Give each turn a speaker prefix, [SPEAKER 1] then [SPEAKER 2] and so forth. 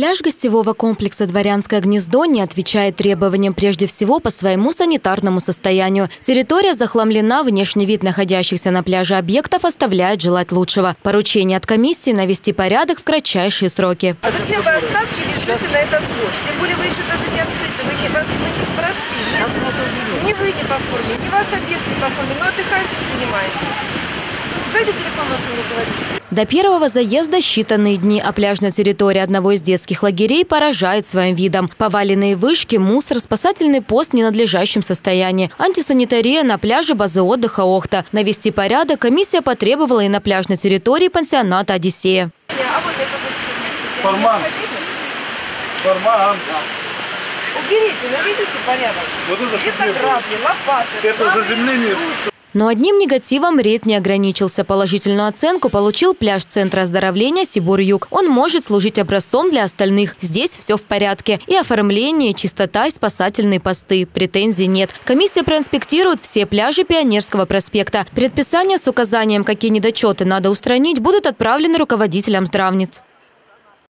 [SPEAKER 1] Пляж гостевого комплекса «Дворянское гнездо» не отвечает требованиям прежде всего по своему санитарному состоянию. Территория захламлена, внешний вид находящихся на пляже объектов оставляет желать лучшего. Поручение от комиссии навести порядок в кратчайшие сроки.
[SPEAKER 2] А зачем вы остатки везете на этот год? Тем более вы еще даже не открыты, вы не, вас, вы не прошли. Ни вы не по форме, ни ваш объект не по форме, но отдыхающих принимаете. Дайте телефон нашему руководителю.
[SPEAKER 1] До первого заезда считанные дни, а пляжная территория одного из детских лагерей поражает своим видом. Поваленные вышки, мусор, спасательный пост в ненадлежащем состоянии. Антисанитария на пляже базы отдыха Охта. Навести порядок комиссия потребовала и на пляжной территории пансионата «Одиссея».
[SPEAKER 2] А вот это зачем?
[SPEAKER 3] Форман. Форман.
[SPEAKER 2] Уберите, наведите порядок.
[SPEAKER 3] Вот это
[SPEAKER 2] Где-то
[SPEAKER 3] что требует?
[SPEAKER 2] грабли, лопаты.
[SPEAKER 3] Это
[SPEAKER 2] швабры.
[SPEAKER 3] заземление.
[SPEAKER 1] Но одним негативом рейд не ограничился. Положительную оценку получил пляж Центра оздоровления Сибур-Юг. Он может служить образцом для остальных. Здесь все в порядке. И оформление, и чистота, и спасательные посты. Претензий нет. Комиссия проинспектирует все пляжи Пионерского проспекта. Предписания с указанием, какие недочеты надо устранить, будут отправлены руководителям здравниц.